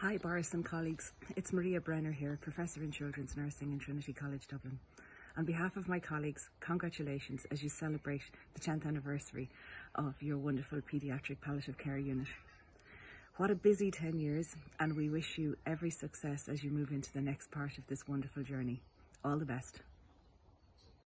Hi Boris and colleagues, it's Maria Brenner here, Professor in Children's Nursing in Trinity College Dublin. On behalf of my colleagues, congratulations as you celebrate the 10th anniversary of your wonderful paediatric palliative care unit. What a busy 10 years and we wish you every success as you move into the next part of this wonderful journey. All the best.